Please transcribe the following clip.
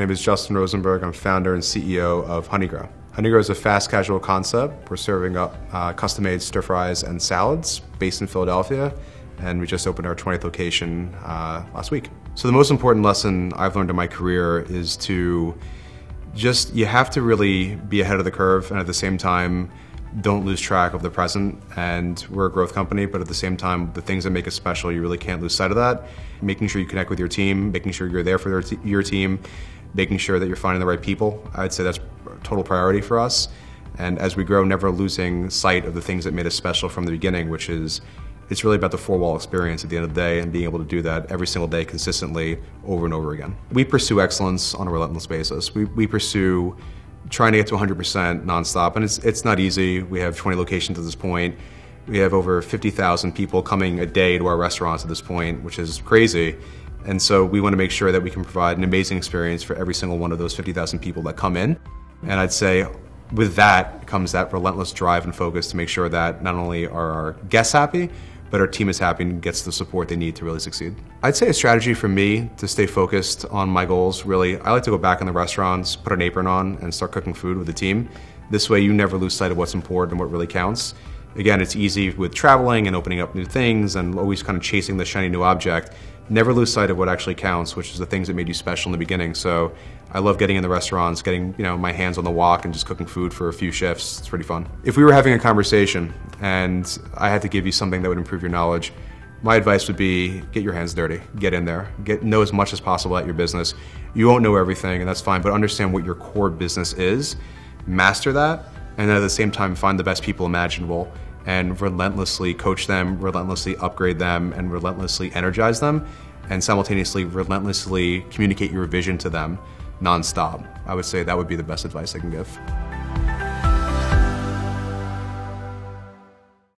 name is Justin Rosenberg. I'm founder and CEO of Honeygrow. Honeygrow is a fast casual concept. We're serving up uh, custom made stir fries and salads based in Philadelphia, and we just opened our 20th location uh, last week. So, the most important lesson I've learned in my career is to just, you have to really be ahead of the curve and at the same time, don't lose track of the present. And we're a growth company, but at the same time, the things that make us special, you really can't lose sight of that. Making sure you connect with your team, making sure you're there for your team, making sure that you're finding the right people. I'd say that's a total priority for us. And as we grow, never losing sight of the things that made us special from the beginning, which is it's really about the four wall experience at the end of the day and being able to do that every single day consistently over and over again. We pursue excellence on a relentless basis. We, we pursue trying to get to 100% nonstop, and it's, it's not easy. We have 20 locations at this point. We have over 50,000 people coming a day to our restaurants at this point, which is crazy. And so we want to make sure that we can provide an amazing experience for every single one of those 50,000 people that come in. And I'd say with that comes that relentless drive and focus to make sure that not only are our guests happy, but our team is happy and gets the support they need to really succeed. I'd say a strategy for me to stay focused on my goals, really, I like to go back in the restaurants, put an apron on, and start cooking food with the team. This way you never lose sight of what's important and what really counts. Again, it's easy with traveling and opening up new things and always kind of chasing the shiny new object never lose sight of what actually counts, which is the things that made you special in the beginning. So I love getting in the restaurants, getting you know my hands on the wok and just cooking food for a few shifts. It's pretty fun. If we were having a conversation and I had to give you something that would improve your knowledge, my advice would be get your hands dirty, get in there, get know as much as possible at your business. You won't know everything, and that's fine, but understand what your core business is, master that, and at the same time find the best people imaginable and relentlessly coach them, relentlessly upgrade them, and relentlessly energize them, and simultaneously relentlessly communicate your vision to them nonstop. I would say that would be the best advice I can give.